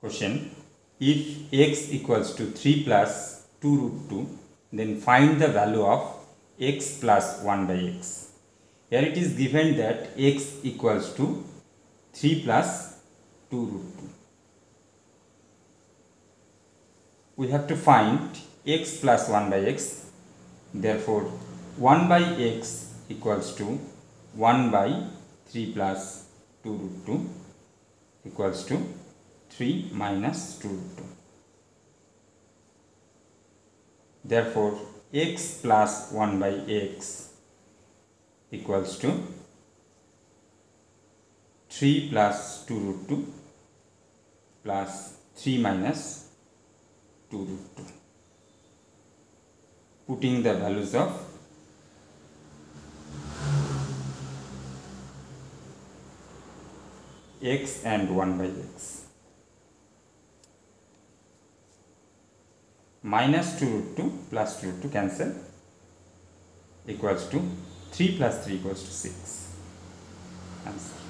Question If x equals to 3 plus 2 root 2, then find the value of x plus 1 by x. Here it is given that x equals to 3 plus 2 root 2. We have to find x plus 1 by x. Therefore, 1 by x equals to 1 by 3 plus 2 root 2 equals to 3 minus 2 root 2. Therefore, x plus 1 by x equals to 3 plus 2 root 2 plus 3 minus 2 root 2. Putting the values of x and 1 by x. minus 2 root 2 plus 2 root 2 cancel equals to 3 plus 3 equals to 6 answer.